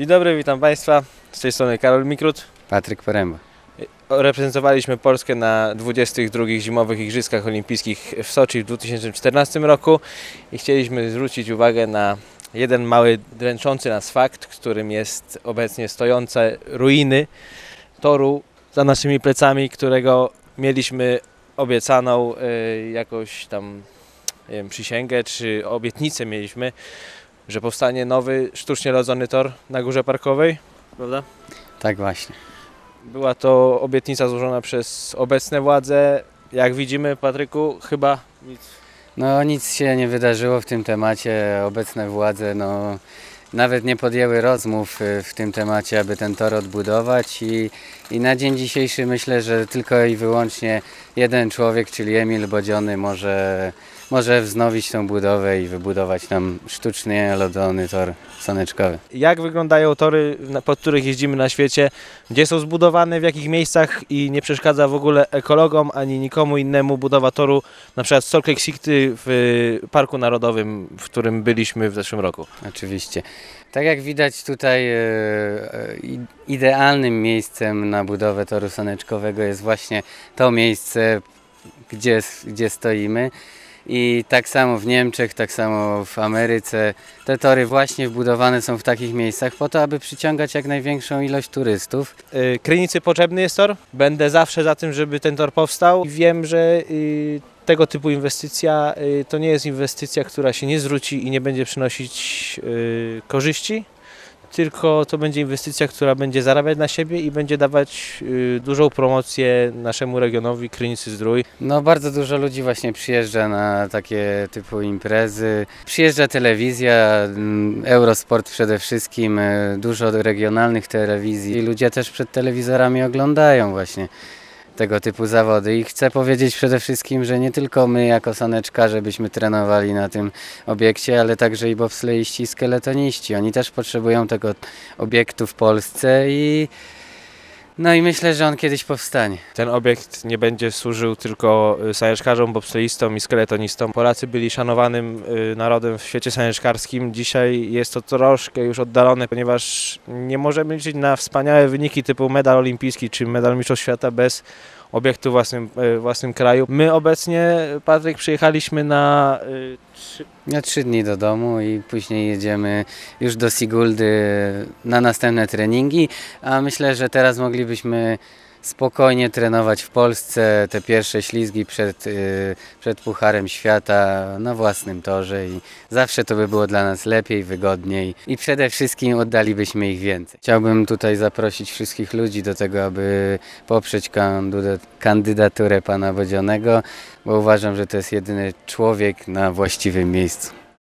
Dzień dobry, witam Państwa. Z tej strony Karol Mikrut. Patryk Poręba. Reprezentowaliśmy Polskę na 22 Zimowych Igrzyskach Olimpijskich w Soczi w 2014 roku i chcieliśmy zwrócić uwagę na jeden mały dręczący nas fakt, którym jest obecnie stojące ruiny toru za naszymi plecami, którego mieliśmy obiecaną y, jakoś tam nie wiem, przysięgę czy obietnicę mieliśmy, że powstanie nowy sztucznie rodzony tor na Górze Parkowej, prawda? Tak właśnie. Była to obietnica złożona przez obecne władze. Jak widzimy, Patryku, chyba nic. No nic się nie wydarzyło w tym temacie. Obecne władze no, nawet nie podjęły rozmów y, w tym temacie, aby ten tor odbudować i, i na dzień dzisiejszy myślę, że tylko i wyłącznie jeden człowiek, czyli Emil Bodziony może, może wznowić tą budowę i wybudować nam sztucznie lodowany tor saneczkowy. Jak wyglądają tory, na- po których jeździmy na świecie? Gdzie są zbudowane, w jakich miejscach i nie przeszkadza w ogóle ekologom ani nikomu innemu budowa toru, na przykład Salt Lake City w y, Parku Narodowym, w którym byliśmy w zeszłym roku. Oczywiście. Tak jak widać tutaj e, e, idealnym miejscem na budowę toru saneczkowego jest właśnie to miejsce, gdzie, gdzie stoimy. I tak samo w Niemczech, tak samo w Ameryce. Te tory właśnie wbudowane są w takich miejscach po to, aby przyciągać jak największą ilość turystów. Y, Krynicy potrzebny jest tor. Będę zawsze za tym, żeby ten tor powstał. Wiem, że y, tego typu inwestycja y, to nie jest inwestycja, która się nie zwróci i nie będzie przynosić korzyści, tylko to będzie inwestycja, która będzie zarabiać na siebie i będzie dawać y, dużą promocję naszemu regionowi Krynicy Zdrój. No bardzo dużo ludzi właśnie przyjeżdża na takie typu imprezy. Przyjeżdża telewizja, mm, Eurosport przede wszystkim, e, dużo regionalnych telewizji. I ludzie też przed telewizorami oglądają właśnie tego typu zawody. I chcę powiedzieć przede wszystkim, że nie tylko my jako saneczkarze byśmy trenowali na tym obiekcie, ale także i bobsleiści i skeletoniści. Oni też potrzebują tego obiektu w Polsce i no i myślę, że on kiedyś powstanie. Ten obiekt nie będzie służył tylko y, saneczkarzom, bobsleistom i skeletonistom. Polacy byli szanowanym y, narodem w świecie saneczkarskim. Dzisiaj jest to troszkę już oddalone, ponieważ nie możemy liczyć na wspaniałe wyniki typu medal olimpijski czy medal mistrzostw świata bez obiektu w własnym, y, własnym kraju. My obecnie, Patryk, przyjechaliśmy na trzy, Na trzy dni do domu i później jedziemy już do Siguldy na następne treningi, a myślę, że teraz moglibyśmy spokojnie trenować w Polsce te pierwsze ślizgi przed, y, przed Pucharem Świata na własnym torze i zawsze to by było dla nas lepiej, wygodniej i przede wszystkim oddalibyśmy ich więcej. Chciałbym tutaj zaprosić wszystkich ludzi do tego, aby poprzeć kandyda- kandydaturę pana Bodzionego, bo uważam, że to jest jedyny człowiek na właściwym miejscu.